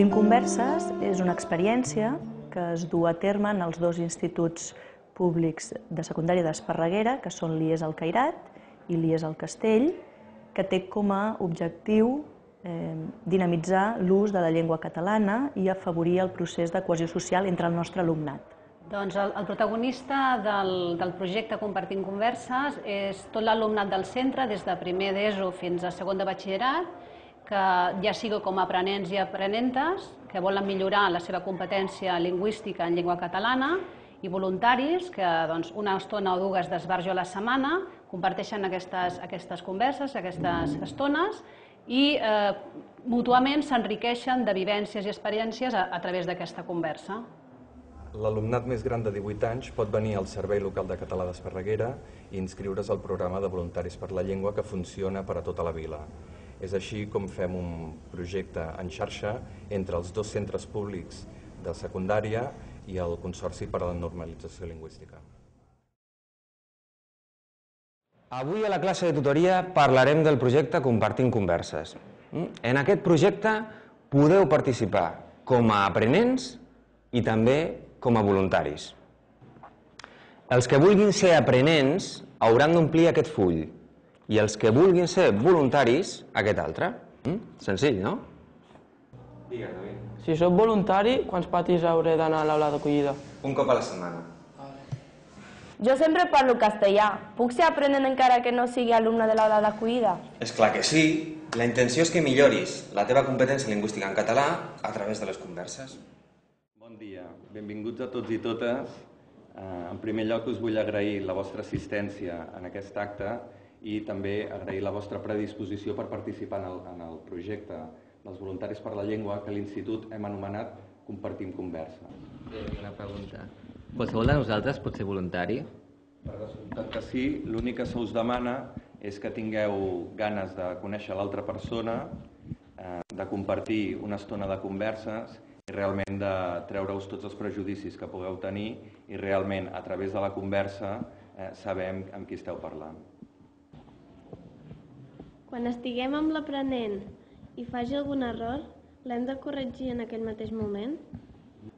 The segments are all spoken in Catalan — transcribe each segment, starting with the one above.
Compartim Converses és una experiència que es du a terme en els dos instituts públics de secundària d'Esparreguera, que són l'IES al Cairat i l'IES al Castell, que té com a objectiu eh, dinamitzar l'ús de la llengua catalana i afavorir el procés de cohesió social entre el nostre alumnat. Doncs el, el protagonista del, del projecte Compartint Converses és tot l'alumnat del centre, des de primer d'ESO fins a segon de batxillerat, que ja sigui com a aprenents i aprenentes, que volen millorar la seva competència lingüística en llengua catalana, i voluntaris que doncs, una estona o dues d'esbarjo a la setmana comparteixen aquestes, aquestes converses, aquestes estones, i eh, mútuament s'enriqueixen de vivències i experiències a, a través d'aquesta conversa. L'alumnat més gran de 18 anys pot venir al Servei Local de Català d'Esparreguera i inscriure's al programa de Voluntaris per la Llengua que funciona per a tota la vila. És així com fem un projecte en xarxa entre els dos centres públics de secundària i el Consorci per a la Normalització Lingüística. Avui a la classe de tutoria parlarem del projecte Compartint Converses. En aquest projecte podeu participar com a aprenents i també com a voluntaris. Els que vulguin ser aprenents hauran d'omplir aquest full i els que vulguin ser voluntaris, aquest altre. Mm? Senzill, no? Digues, David. Si sóc voluntari, quants patis hauré d'anar a l'aula d'acollida? Un cop a la setmana. Jo sempre parlo castellà. Puc ser aprenent encara que no sigui alumne de l'aula d'acollida? És clar que sí. La intenció és que milloris la teva competència lingüística en català a través de les converses. Bon dia, benvinguts a tots i totes. Eh, en primer lloc us vull agrair la vostra assistència en aquest acte i també agrair la vostra predisposició per participar en el, en el projecte dels voluntaris per la llengua que l'Institut hem anomenat Compartim Conversa. Bé, una pregunta. Qualsevol de nosaltres pot ser voluntari? Per descomptat que sí, l'únic que se us demana és que tingueu ganes de conèixer l'altra persona, eh, de compartir una estona de converses i realment de treure-us tots els prejudicis que pugueu tenir i realment a través de la conversa eh, sabem amb qui esteu parlant. Quan estiguem amb l'aprenent i faci algun error, l'hem de corregir en aquell mateix moment?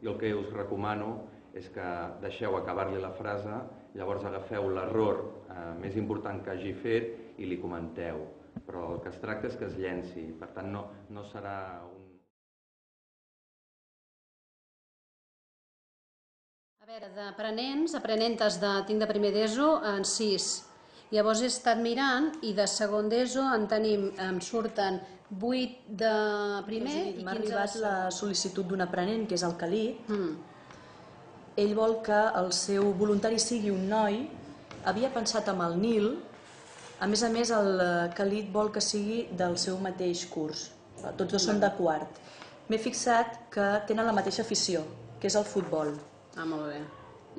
Jo el que us recomano és que deixeu acabar-li la frase, llavors agafeu l'error eh, més important que hagi fet i li comenteu. Però el que es tracta és que es llenci, per tant no, no serà un... A veure, d'aprenents, aprenentes de, tinc de primer d'ESO en 6. Llavors he estat mirant i de segon d'ESO en tenim, em surten 8 de primer dir, i M'ha 15 de arribat la segon. sol·licitud d'un aprenent, que és el Calí. Mm. Ell vol que el seu voluntari sigui un noi. Havia pensat amb el Nil. A més a més, el eh, Calit vol que sigui del seu mateix curs. Tots dos són de quart. M'he fixat que tenen la mateixa afició, que és el futbol. Ah, molt bé.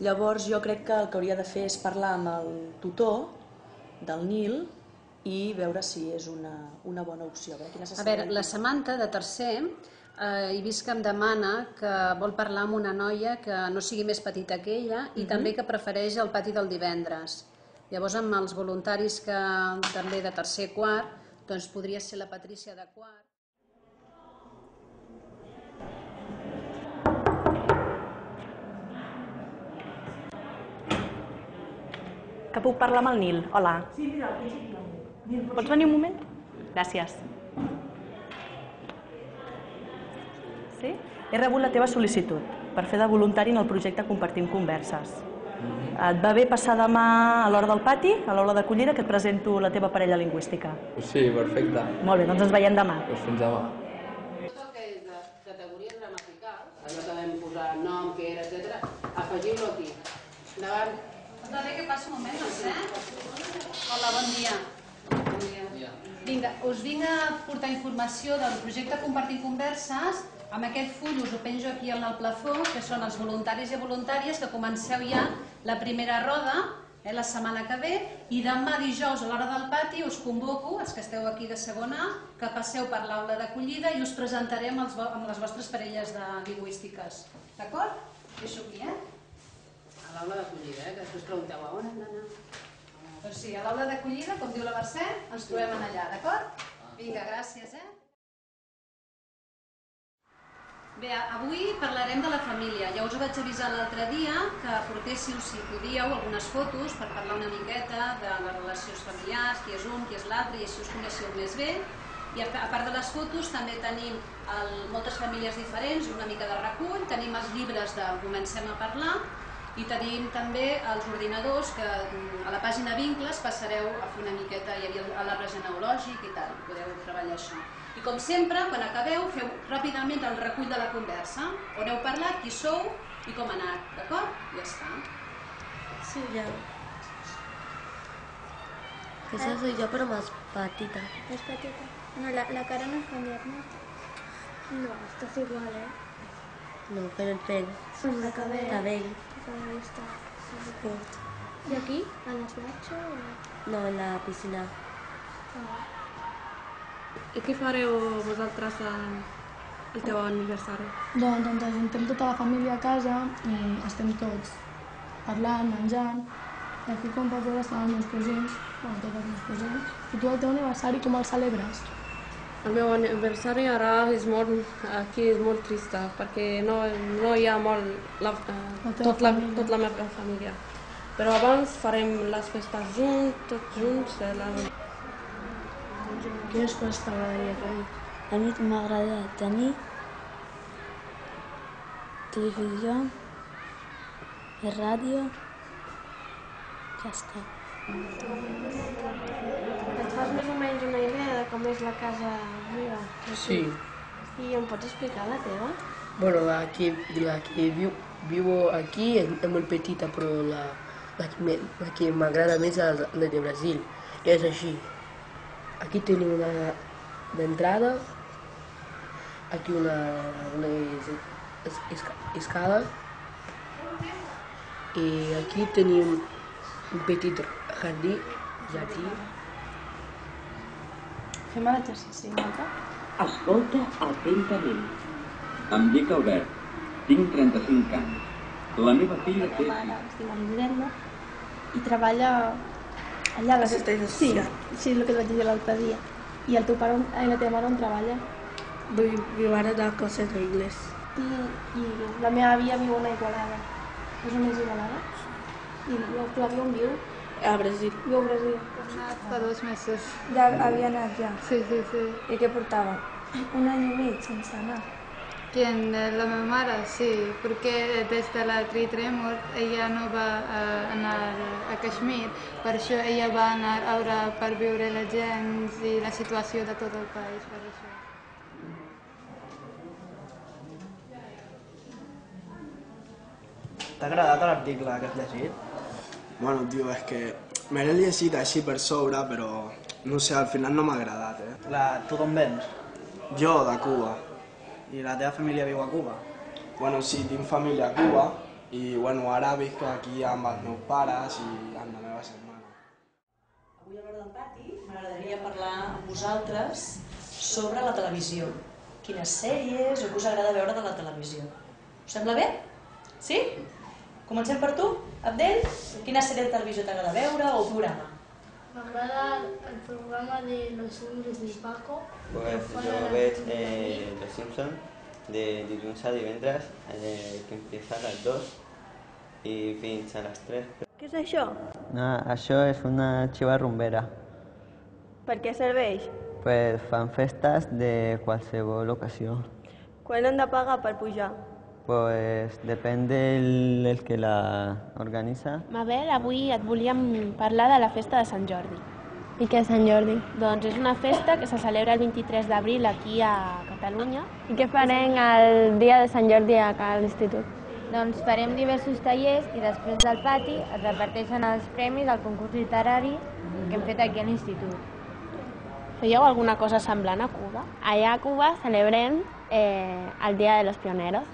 Llavors jo crec que el que hauria de fer és parlar amb el tutor del Nil i veure si és una, una bona opció. A veure, A veure, la Samantha, de tercer, eh, he vist que em demana que vol parlar amb una noia que no sigui més petita que ella i Mhm. també que prefereix el pati del divendres. Llavors, amb els voluntaris que també de tercer quart, doncs podria ser la Patrícia de quart. Que puc parlar amb el Nil? Hola. Sí, mira, Pots venir un moment? Gràcies. Sí? He rebut la teva sol·licitud per fer de voluntari en el projecte Compartim Converses. Et va bé passar demà a l'hora del pati, a l'hora d'acollida, que et presento la teva parella lingüística? Sí, perfecte. Molt bé, doncs ens veiem demà. Pues fins demà. Això que és de categories gramaticals, allò que vam posar nom, que era, etc. afegiu-lo aquí. Endavant. Està moment, Mercè? Hola, bon dia. Bon dia. Vinga, us vinc a portar informació del projecte Compartir Converses. Amb aquest full us ho penjo aquí al plafó, que són els voluntaris i voluntàries que comenceu ja la primera roda eh, la setmana que ve i demà dijous a l'hora del pati us convoco, els que esteu aquí de segona, que passeu per l'aula d'acollida i us presentaré amb, els, amb les vostres parelles de lingüístiques. D'acord? Deixo aquí, eh? A l'aula d'acollida, eh? que després pregunteu a on hem d'anar. Doncs sí, a l'aula d'acollida, com diu la Mercè, ens trobem en allà, d'acord? Vinga, gràcies, eh? Bé, avui parlarem de la família. Ja us ho vaig avisar l'altre dia que portéssiu, si podíeu, algunes fotos per parlar una miqueta de les relacions familiars, qui és un, qui és l'altre, i així us coneixeu més bé. I a part de les fotos també tenim el, moltes famílies diferents, una mica de recull, tenim els llibres de Comencem a parlar i tenim també els ordinadors que mm, a la pàgina Vincles passareu a fer una miqueta, hi havia l'arbre genealògic i tal, podeu treballar això. I com sempre, quan acabeu, feu ràpidament el recull de la conversa, on heu parlat, qui sou i com ha anat, d'acord? Ja està. Sí, ya. Esa soy yo, pero más patita. Es petita. No, la, la cara no es canviat, no? No, estàs igual, eh? No, pero el pelo. Pues de cabell. Cabell. Cabell està... I aquí? A la platja o...? No, en la piscina. Ah. I què fareu vosaltres el teu aniversari? Doncs ens ajuntem tota la família a casa i estem tots parlant, menjant. I aquí, com pots veure, estan els meus cosins, bueno, tots els meus cosins. I tu el teu aniversari com el celebres? El meu aniversari ara és molt, aquí és molt trista perquè no, no hi ha molt la, eh, La tot, la, família. tot la meva família. Però abans farem les festes junts, tots junts. eh, La... Quines coses t'agradaria fer? A mi m'agrada tenir televisió, ràdio, ja està. Et fas més o menys una idea de com és la casa meva? Sí. I em pots explicar la teva? Bueno, la que, la que viu, viu aquí és, és molt petita, però la, la que m'agrada més és la de Brasil. És així. Aquí tenim una d'entrada, aquí una, una es, es, esca, escala, i aquí tenim un petit jardí, jardí. Fem l'exercici, Marta? Escolta atentament. Em dic Albert, tinc 35 anys. La meva filla té... mare es diu i treballa allà a la Assistència Sí, social. sí, és el que et vaig dir l'altre dia. I el teu pare, on- ai, la teva mare on treballa? Vull viu ara de classes d'anglès. I, I la meva àvia viu a Igualada. És on és Igualada? I la teva àvia on viu? A Brasil. Viu a Brasil. Fa dos mesos. Ja havia anat ja. Sí, sí, sí. I què portava? Un any i mig sense anar. ¿Quién? Eh, La mi madre, sí, porque desde la Tritremor ella no va a anar a Kashmir, per això ella va anar ara per veure la gent i la situació de tot el país, per això. T'ha agradat l'article que has llegit? Bueno, tio, és que me l'he llegit així per sobre, però no sé, al final no m'ha agradat, eh? La, tu d'on vens? Jo, de Cuba. I la teva família viu a Cuba? Bueno, sí, tinc família a Cuba i, bueno, ara visc aquí amb els meus pares i amb la meva germana. Avui a l'hora del pati m'agradaria parlar amb vosaltres sobre la televisió. Quines sèries o què us agrada veure de la televisió. Us sembla bé? Sí? Comencem per tu, Abdel. Quina sèrie de televisió t'agrada veure o programa? M'agrada el programa de Los Hombres de Paco. Pues yo veig eh, Los Simpsons de dilluns a divendres, eh, que empieza a les 2 i fins a les 3. Què és això? No, això és una xiva rumbera. Per què serveix? Pues fan festes de qualsevol ocasió. Quan hem de pagar per pujar? Pues depèn del el que la organitza. Mabel, avui et volíem parlar de la festa de Sant Jordi. I què és Sant Jordi? Doncs és una festa que se celebra el 23 d'abril aquí a Catalunya. I què farem el dia de Sant Jordi a l'institut? Doncs farem diversos tallers i després del pati es reparteixen els premis al concurs literari que hem fet aquí a l'institut. Fèieu alguna cosa semblant a Cuba? Allà a Cuba celebrem eh, el Dia de los Pioneros.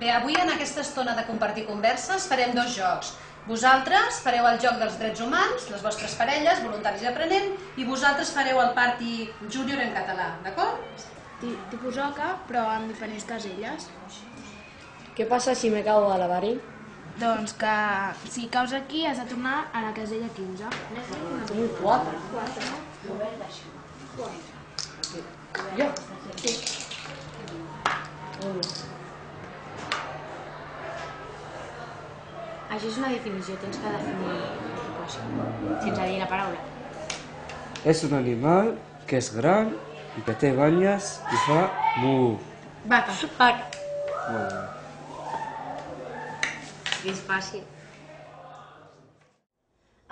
Bé, avui en aquesta estona de compartir converses farem dos jocs. Vosaltres fareu el joc dels drets humans, les vostres parelles, voluntaris i aprenent, i vosaltres fareu el party júnior en català, d'acord? Tipus oca, però amb diferents caselles. Què passa si me cau a l'avari? Doncs que si caus aquí has de tornar a la casella 15. Tinc quatre. Sí. Jo? Sí. Això és una definició, tens que definir l'ocupació, sense dir la paraula. És un animal que és gran i que té banyes i fa mu. Vaca. Vaca. Molt bé. És fàcil.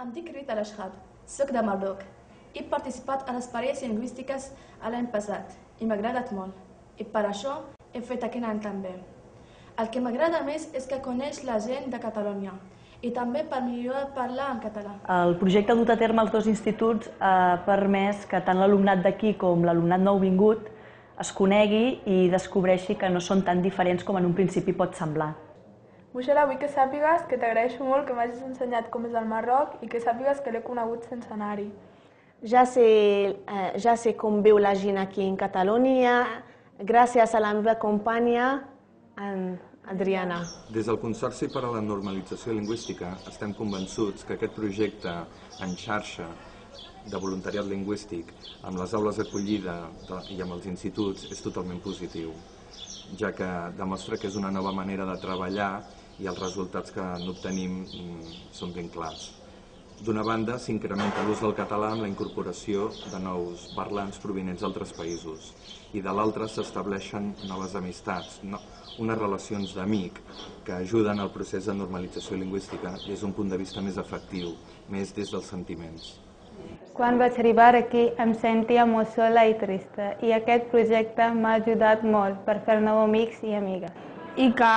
Em dic Rita Rashad, soc de Mardoc. He participat a les parelles lingüístiques l'any passat i m'ha agradat molt. I per això he fet aquest any també. El que m'agrada més és que coneix la gent de Catalunya i també per millorar parlar en català. El projecte dut a terme als dos instituts ha permès que tant l'alumnat d'aquí com l'alumnat nouvingut es conegui i descobreixi que no són tan diferents com en un principi pot semblar. Buixera, vull que sàpigues que t'agraeixo molt que m'hagis ensenyat com és el Marroc i que sàpigues que l'he conegut sense anar-hi. Ja sé, eh, ja sé com viu la gent aquí en Catalunya, gràcies a la meva companya, en Adriana. Des del Consorci per a la Normalització Lingüística estem convençuts que aquest projecte en xarxa de voluntariat lingüístic amb les aules d'acollida i amb els instituts és totalment positiu, ja que demostra que és una nova manera de treballar i els resultats que n'obtenim mm, són ben clars. D'una banda, s'incrementa l'ús del català amb la incorporació de nous parlants provinents d'altres països i de l'altra s'estableixen noves amistats, no, unes relacions d'amic que ajuden al procés de normalització lingüística des d'un punt de vista més efectiu, més des dels sentiments. Quan vaig arribar aquí em sentia molt sola i trista i aquest projecte m'ha ajudat molt per fer nous amics i amigues. I que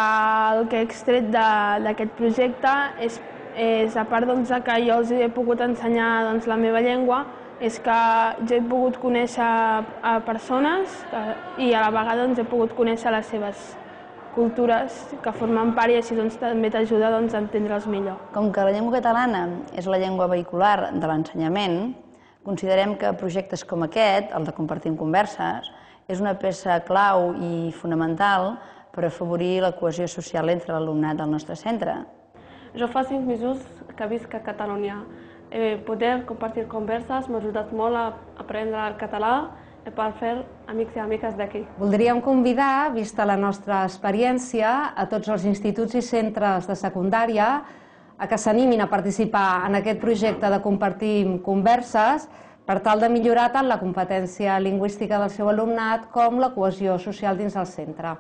el que he extret de- d'aquest projecte és, és, a part doncs, que jo els he pogut ensenyar doncs, la meva llengua, és que jo he pogut conèixer a persones que, i a la vegada doncs, he pogut conèixer les seves cultures que formen part i així doncs, també t'ajuda doncs, a entendre'ls millor. Com que la llengua catalana és la llengua vehicular de l'ensenyament, considerem que projectes com aquest, el de Compartim Converses, és una peça clau i fonamental per afavorir la cohesió social entre l'alumnat del nostre centre. Jo fa cinc mesos que visc a Catalunya. Eh, poder compartir converses m'ha ajudat molt a aprendre el català i per fer amics i amigues d'aquí. Voldríem convidar, vista la nostra experiència, a tots els instituts i centres de secundària a que s'animin a participar en aquest projecte de Compartim Converses per tal de millorar tant la competència lingüística del seu alumnat com la cohesió social dins el centre.